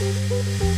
Música